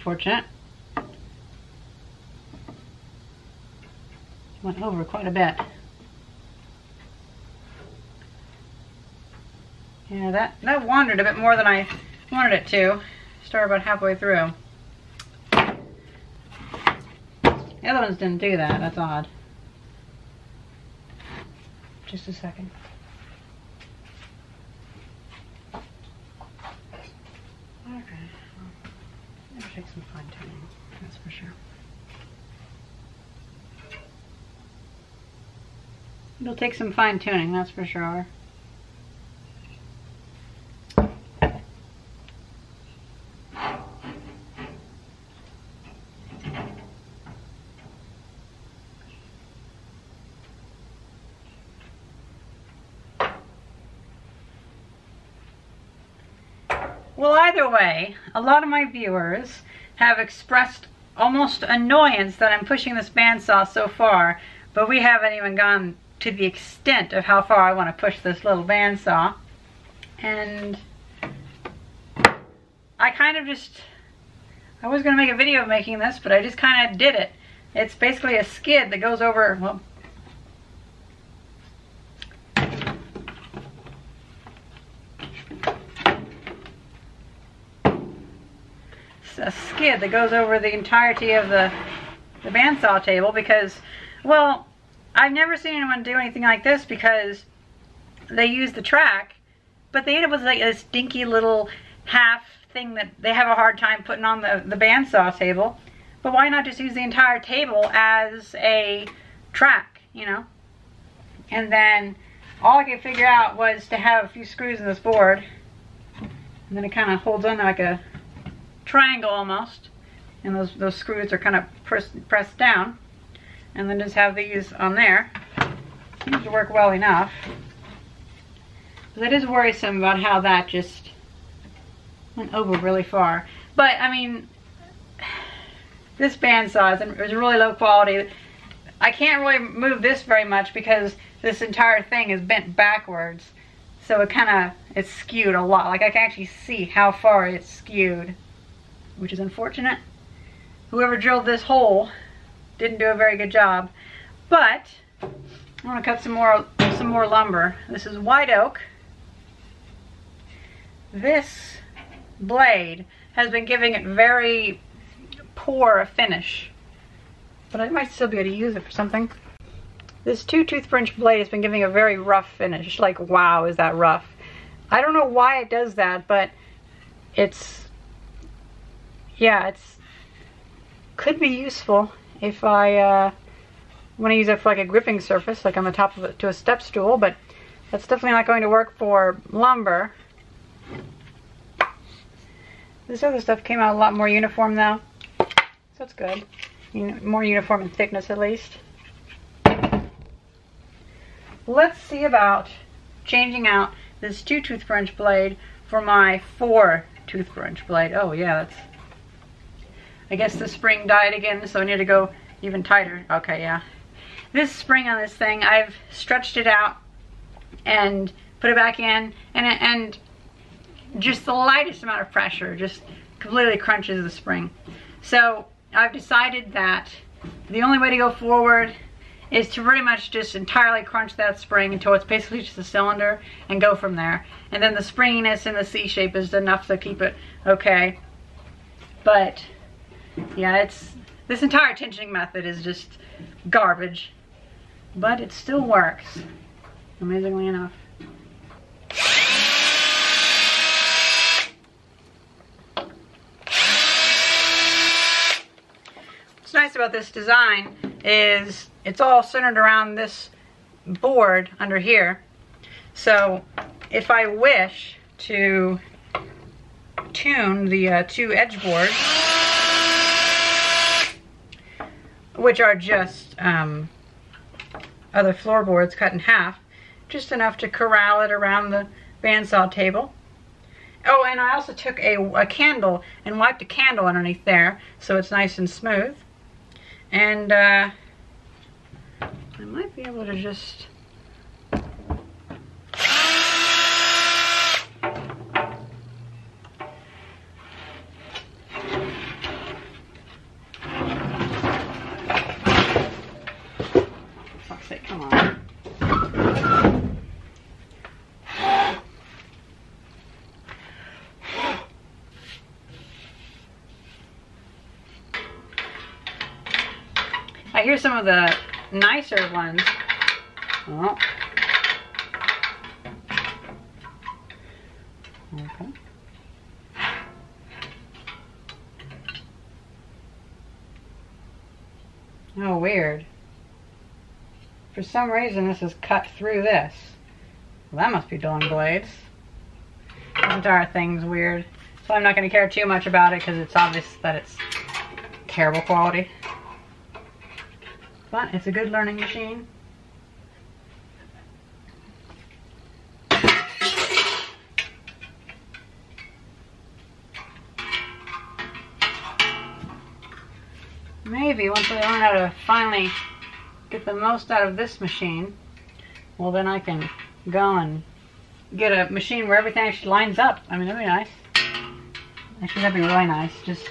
unfortunate. Went over quite a bit. Yeah, that, that wandered a bit more than I wanted it to. Started about halfway through. The other ones didn't do that. That's odd. Just a second. Okay. It'll take some fine tuning, that's for sure. It'll take some fine tuning, that's for sure. Well, either way, a lot of my viewers have expressed almost annoyance that I'm pushing this bandsaw so far, but we haven't even gone to the extent of how far I want to push this little bandsaw. And I kind of just, I was going to make a video of making this, but I just kind of did it. It's basically a skid that goes over, well, a skid that goes over the entirety of the, the bandsaw table because, well, I've never seen anyone do anything like this because they use the track, but they end up with like a stinky little half thing that they have a hard time putting on the, the bandsaw table. But why not just use the entire table as a track, you know? And then all I could figure out was to have a few screws in this board. And then it kind of holds on like a triangle almost. And those, those screws are kind of pressed, pressed down. And then just have these on there. Seems to work well enough. But that is worrisome about how that just went over really far. But, I mean, this bandsaw is really low quality. I can't really move this very much because this entire thing is bent backwards. So it kind of, it's skewed a lot. Like I can actually see how far it's skewed which is unfortunate. Whoever drilled this hole didn't do a very good job. But I want to cut some more some more lumber. This is white oak. This blade has been giving it very poor a finish. But I might still be able to use it for something. This two tooth French blade has been giving a very rough finish. Like, wow, is that rough. I don't know why it does that, but it's yeah, it's could be useful if I uh, want to use it for like a gripping surface, like on the top of it to a step stool, but that's definitely not going to work for lumber. This other stuff came out a lot more uniform though, so it's good. more uniform in thickness at least. Let's see about changing out this two tooth French blade for my four tooth French blade. Oh yeah, that's I guess the spring died again, so I need to go even tighter. Okay, yeah. This spring on this thing, I've stretched it out and put it back in, and, and just the lightest amount of pressure just completely crunches the spring. So I've decided that the only way to go forward is to pretty much just entirely crunch that spring until it's basically just a cylinder and go from there. And then the springiness in the C shape is enough to keep it okay. But yeah, it's this entire tensioning method is just garbage, but it still works, amazingly enough. What's nice about this design is it's all centered around this board under here. So if I wish to tune the uh, two edge boards, which are just um, other floorboards cut in half, just enough to corral it around the bandsaw table. Oh, and I also took a, a candle and wiped a candle underneath there so it's nice and smooth. And uh, I might be able to just Come on. I hear some of the nicer ones. Oh, For some reason, this is cut through this. Well, that must be dulling blades. Entire thing's weird. So I'm not going to care too much about it because it's obvious that it's terrible quality. But it's a good learning machine. Maybe once I learn how to finally get the most out of this machine, well then I can go and get a machine where everything actually lines up. I mean, that'd be nice. Actually, that'd be really nice. Just,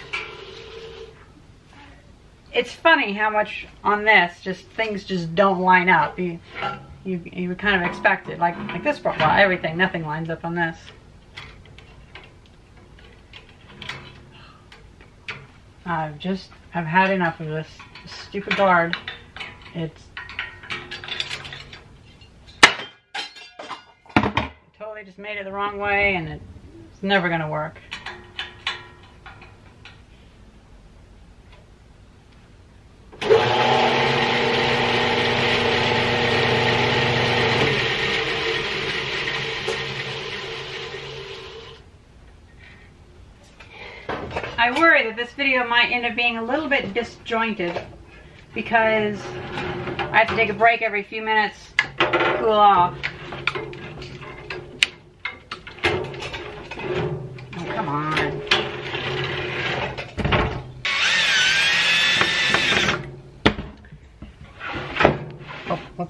it's funny how much on this, just things just don't line up. You, you, you would kind of expect it. Like, like this, well, everything, nothing lines up on this. I've just, I've had enough of this stupid guard. It's totally just made it the wrong way and it's never going to work. I worry that this video might end up being a little bit disjointed because I have to take a break every few minutes to cool off. Oh, come on. Oh.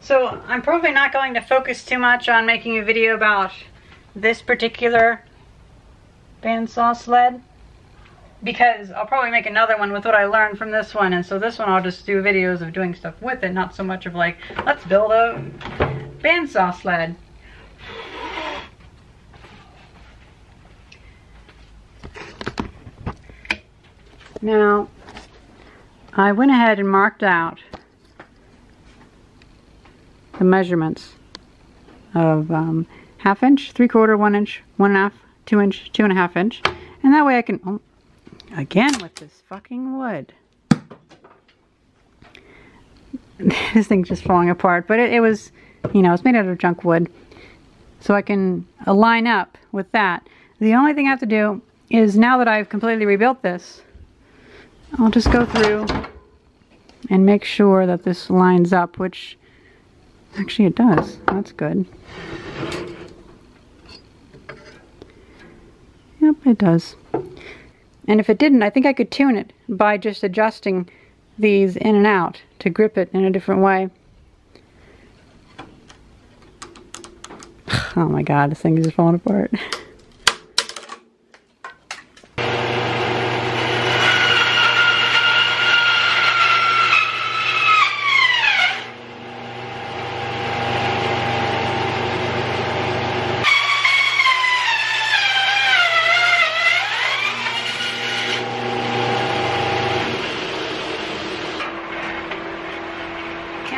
So I'm probably not going to focus too much on making a video about this particular bandsaw sled because I'll probably make another one with what I learned from this one and so this one I'll just do videos of doing stuff with it not so much of like let's build a bandsaw sled now I went ahead and marked out the measurements of um, half inch, three quarter, one inch, one and a half, two inch, two and a half inch. And that way I can, oh, again with this fucking wood. this thing's just falling apart, but it, it was, you know, it's made out of junk wood. So I can line up with that. The only thing I have to do is now that I've completely rebuilt this, I'll just go through and make sure that this lines up, which Actually, it does. That's good. Yep, it does. And if it didn't, I think I could tune it by just adjusting these in and out to grip it in a different way. Oh my god, this thing is just falling apart.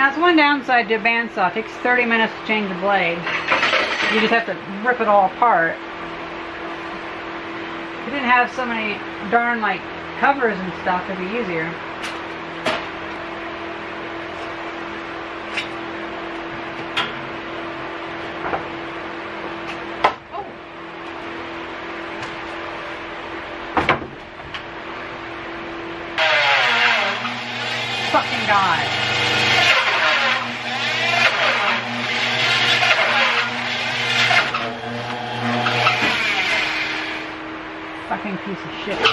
Now, it's one downside to a bandsaw. It takes 30 minutes to change a blade. You just have to rip it all apart. If it didn't have so many darn, like, covers and stuff, it'd be easier. Oh. Fucking God. fucking piece of shit.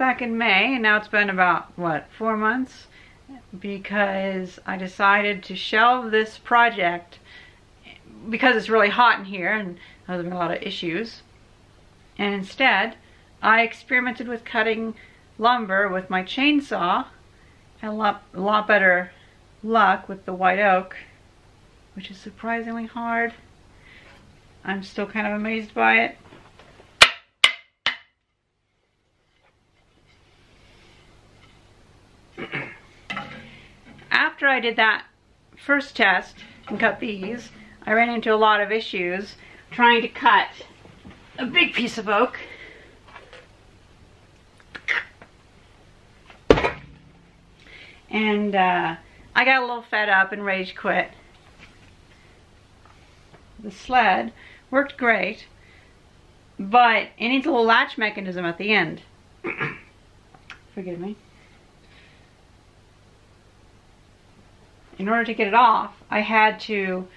Back in May, and now it's been about, what, four months? Because I decided to shelve this project because it's really hot in here and there's been a lot of issues. And instead, I experimented with cutting lumber with my chainsaw. Had a lot, a lot better luck with the white oak, which is surprisingly hard. I'm still kind of amazed by it. After I did that first test and cut these, I ran into a lot of issues trying to cut a big piece of oak. And uh, I got a little fed up and rage quit. The sled worked great, but it needs a little latch mechanism at the end. Forgive me. In order to get it off, I had to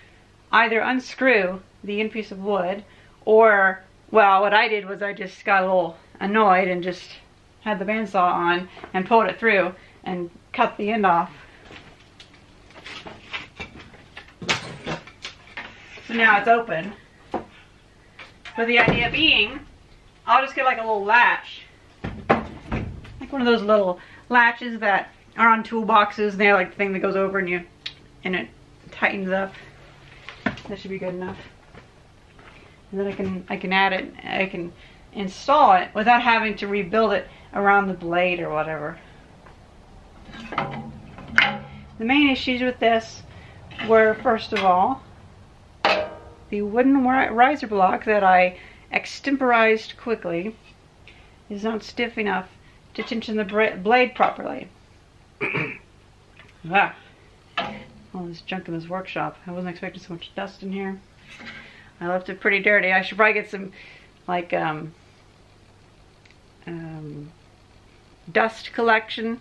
either unscrew the end piece of wood or, well, what I did was I just got a little annoyed and just had the bandsaw on and pulled it through and cut the end off. So now it's open. But the idea being, I'll just get like a little latch. Like one of those little latches that are on toolboxes and they're like the thing that goes over and you and it tightens up. That should be good enough. And then I can I can add it, I can install it without having to rebuild it around the blade or whatever. The main issues with this were, first of all, the wooden riser block that I extemporized quickly is not stiff enough to tension the blade properly. ah all this junk in this workshop. I wasn't expecting so much dust in here. I left it pretty dirty. I should probably get some, like, um, um, dust collection.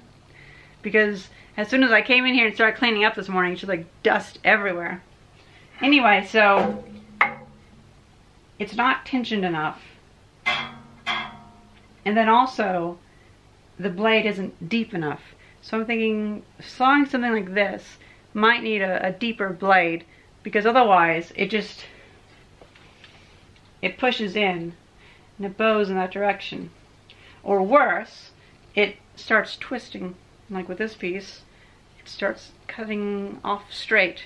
Because as soon as I came in here and started cleaning up this morning, it's just like dust everywhere. Anyway, so it's not tensioned enough. And then also, the blade isn't deep enough. So I'm thinking sawing something like this might need a, a deeper blade because otherwise it just it pushes in and it bows in that direction. Or worse it starts twisting like with this piece it starts cutting off straight.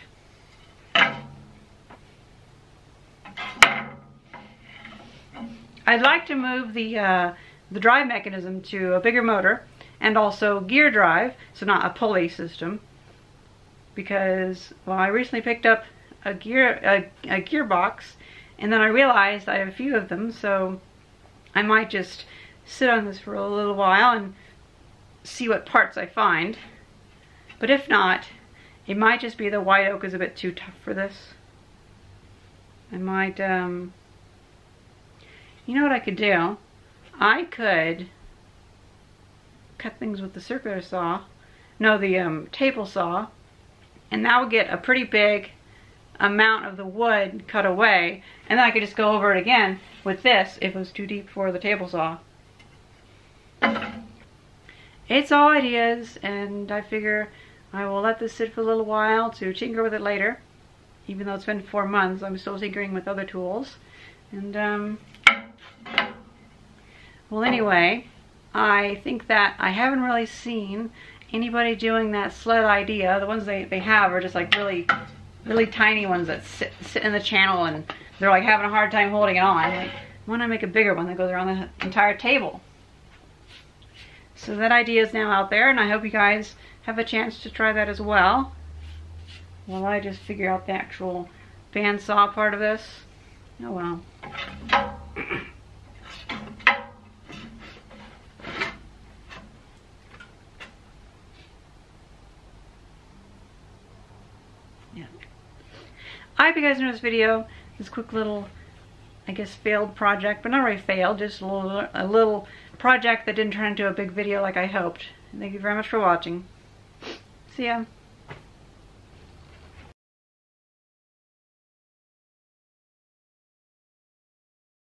I'd like to move the uh, the drive mechanism to a bigger motor and also gear drive so not a pulley system because well I recently picked up a gear a, a gearbox and then I realized I have a few of them so I might just sit on this for a little while and see what parts I find. But if not it might just be the white oak is a bit too tough for this. I might um you know what I could do? I could cut things with the circular saw no the um, table saw and that would get a pretty big amount of the wood cut away and then I could just go over it again with this if it was too deep for the table saw. It's all ideas and I figure I will let this sit for a little while to tinker with it later. Even though it's been four months, I'm still tinkering with other tools. And, um, well anyway, I think that I haven't really seen anybody doing that sled idea, the ones they, they have are just like really, really tiny ones that sit, sit in the channel and they're like having a hard time holding it on. Like, why not make a bigger one that goes around the entire table? So that idea is now out there and I hope you guys have a chance to try that as well. While I just figure out the actual bandsaw part of this. Oh well. I hope you guys enjoyed this video. This quick little, I guess, failed project, but not really failed, just a little, a little project that didn't turn into a big video like I hoped. Thank you very much for watching. See ya.